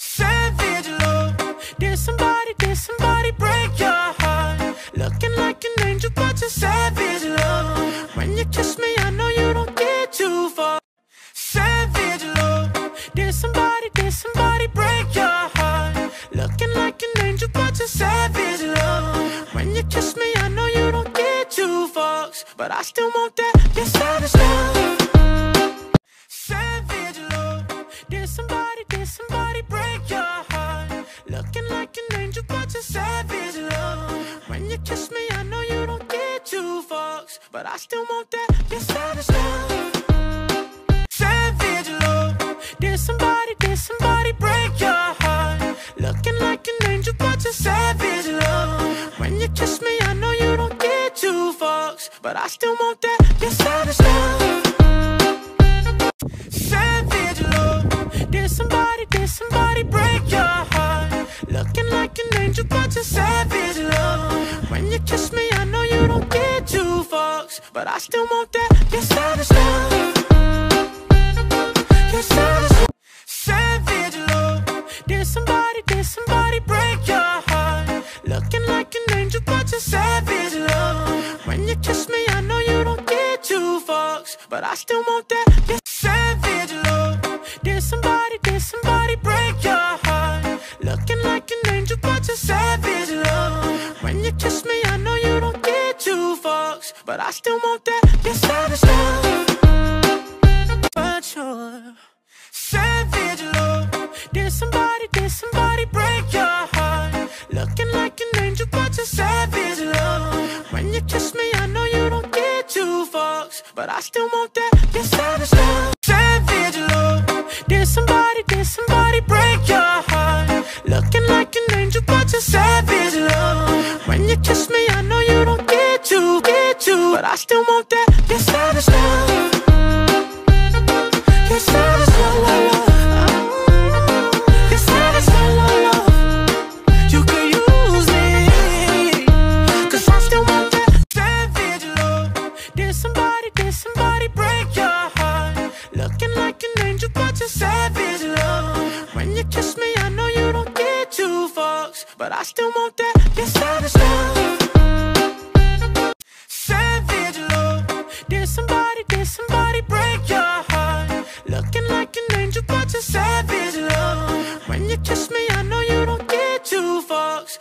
Savage love. Did somebody, did somebody break your heart? Looking like an angel, but you're savage love. When you kiss me, I know you don't get too far. Savage love. Did somebody, did somebody break your heart? Looking like an angel, but you're savage love. When you kiss me, I know you don't get two fucks, but I still want that. Your savage love. Still want that. Your savage love. Savage love. Did somebody, did somebody break your heart? Looking like an angel, but you're savage love. When you kiss me, I know you don't get two fucks, but I still want that. Your savage love. Savage love. Did somebody, did somebody break your heart? Looking like an angel, but you're savage love. But I still want that. Your savage love. Your savage love. Savage love. Did somebody, did somebody break your heart? Looking like an angel, but you're savage love. When you kiss me, I know you don't get two fucks, but I still want that. Your savage love. Did somebody, did somebody break your heart? Looking like an angel, but you're savage love. When you kiss me, I know you but I still want that. Your savage love. But you're savage love. Did somebody, did somebody break your heart? Looking like an angel, but you're savage love. When you kiss me, I know you don't get two fucks, but I still want that. Your savage love. Savage love. Did somebody, did somebody break your heart? Looking like an angel, but you're savage but I still want that. Your savage love. Your savage love. Your savage love. You use it, 'cause I still want that savage love. Did somebody, did somebody break your heart? Looking like an angel, but savage love. When you kiss me, I know you don't get but I still want that.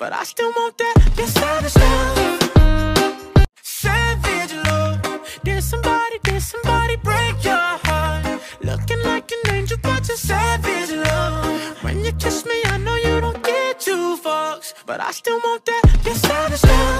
but I still want that. Savage love. Savage love. Did somebody, did somebody break your heart? Looking like an angel, but savage love. When you kiss me, I know you don't get two fucks, but I still want that. Savage love.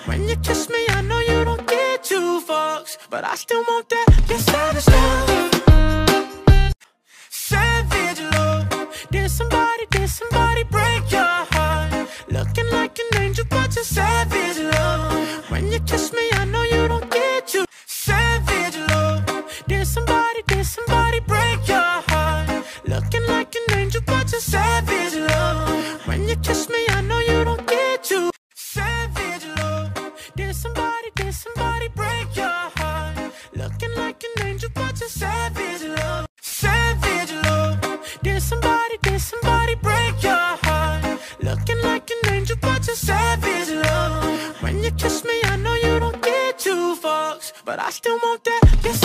But I still want that. Your savage love. Savage love. Did somebody, did somebody break your heart? Looking like an angel, but you're savage love. When you kiss me, I know you don't get to. Savage love. Did somebody, did somebody break your heart? Looking like an angel, but you're savage love. When you kiss me, but I still want that. Your